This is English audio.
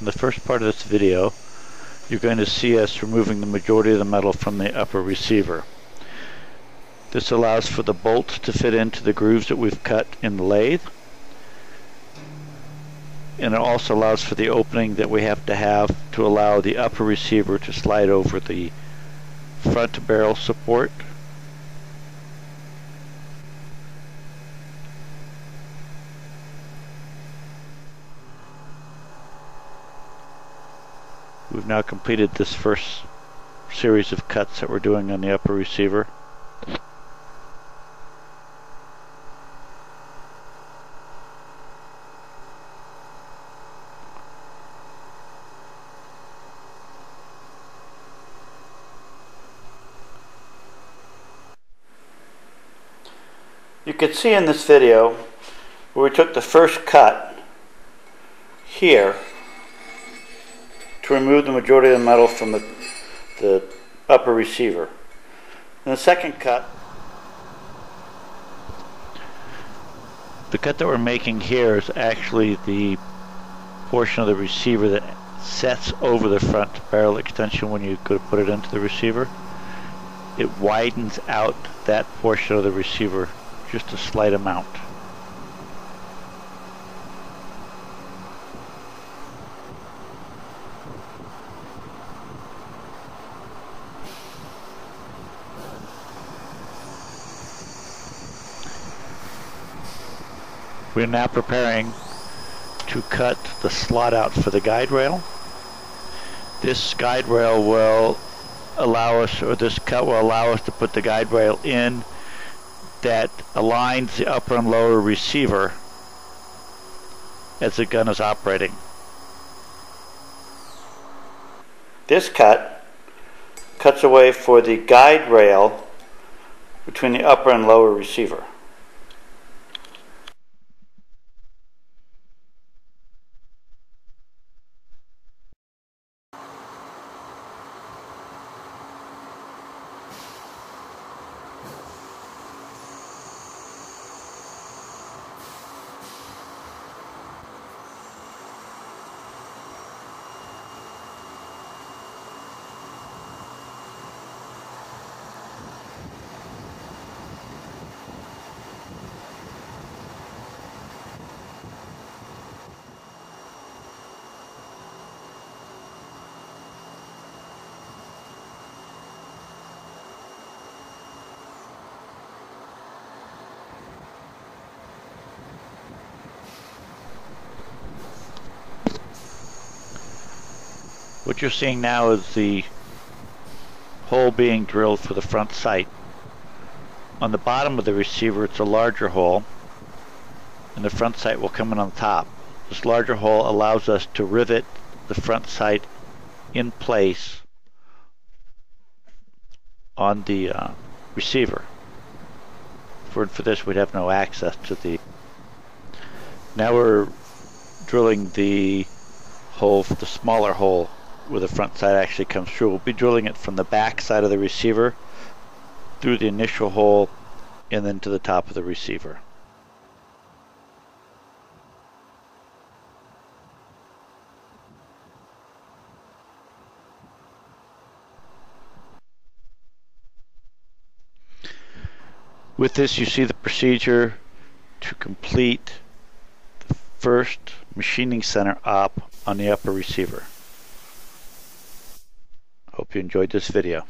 In the first part of this video, you're going to see us removing the majority of the metal from the upper receiver. This allows for the bolts to fit into the grooves that we've cut in the lathe. And it also allows for the opening that we have to have to allow the upper receiver to slide over the front barrel support. We've now completed this first series of cuts that we're doing on the upper receiver. You can see in this video where we took the first cut here to remove the majority of the metal from the, the upper receiver. In the second cut, the cut that we're making here is actually the portion of the receiver that sets over the front barrel extension when you go to put it into the receiver. It widens out that portion of the receiver just a slight amount. We're now preparing to cut the slot out for the guide rail. This guide rail will allow us, or this cut will allow us to put the guide rail in that aligns the upper and lower receiver as the gun is operating. This cut cuts away for the guide rail between the upper and lower receiver. What you're seeing now is the hole being drilled for the front sight. On the bottom of the receiver it's a larger hole and the front sight will come in on top. This larger hole allows us to rivet the front sight in place on the uh, receiver. For, for this we'd have no access to the now we're drilling the hole, the smaller hole where the front sight actually comes through. We'll be drilling it from the back side of the receiver through the initial hole and then to the top of the receiver. With this you see the procedure to complete the first machining center op on the upper receiver. Hope you enjoyed this video.